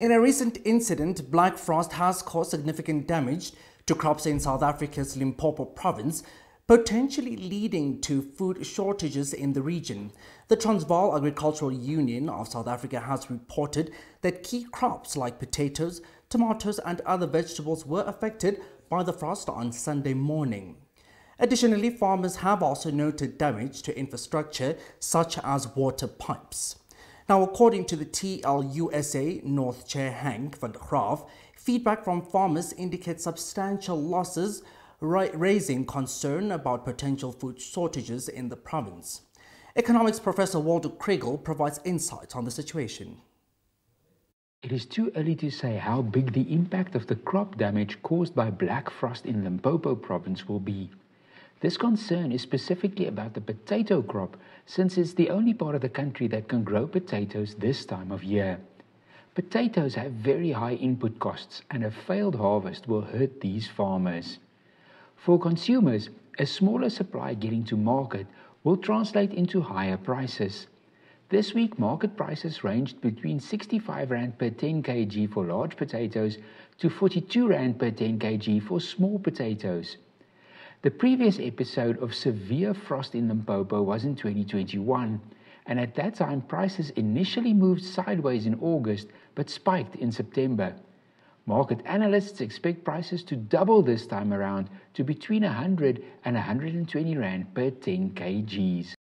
In a recent incident, black frost has caused significant damage to crops in South Africa's Limpopo province, potentially leading to food shortages in the region. The Transvaal Agricultural Union of South Africa has reported that key crops like potatoes, tomatoes and other vegetables were affected by the frost on Sunday morning. Additionally, farmers have also noted damage to infrastructure such as water pipes. Now, according to the TLUSA North Chair Hank van der Graaf, feedback from farmers indicates substantial losses, raising concern about potential food shortages in the province. Economics professor Walter Kriegel provides insights on the situation. It is too early to say how big the impact of the crop damage caused by black frost in Limpopo province will be. This concern is specifically about the potato crop, since it's the only part of the country that can grow potatoes this time of year. Potatoes have very high input costs, and a failed harvest will hurt these farmers. For consumers, a smaller supply getting to market will translate into higher prices. This week, market prices ranged between 65 Rand per 10 kg for large potatoes to 42 Rand per 10 kg for small potatoes. The previous episode of severe frost in Limpopo was in 2021, and at that time prices initially moved sideways in August but spiked in September. Market analysts expect prices to double this time around to between 100 and 120 Rand per 10 kgs.